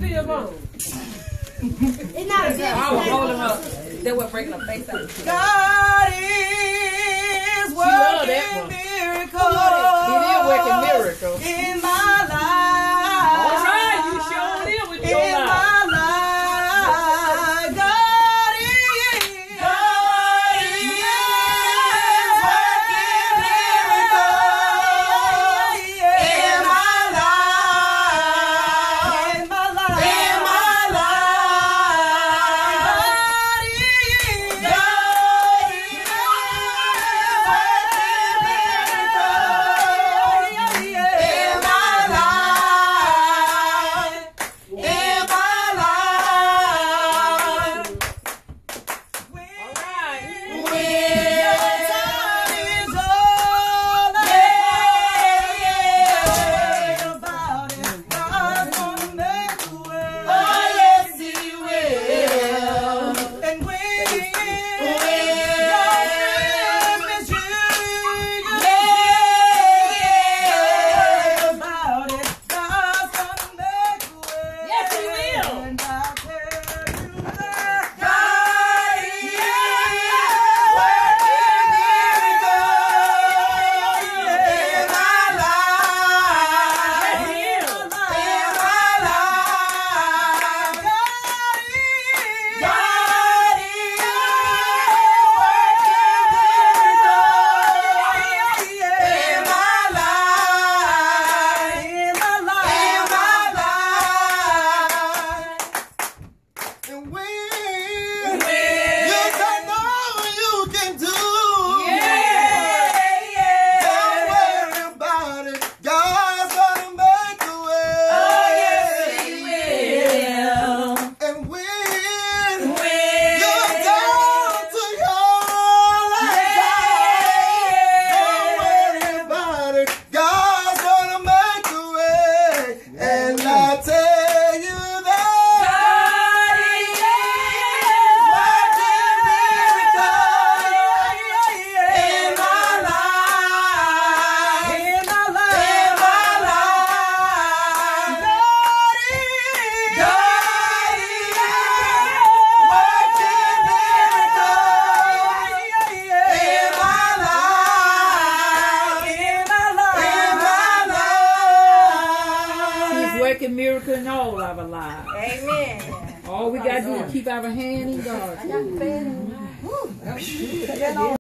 still wrong. it's not a good I was holding up. They were breaking her face out. God is working miracles. He did work a. man. working miracle in all our lives. Amen. All we got to do is keep our hand in God's.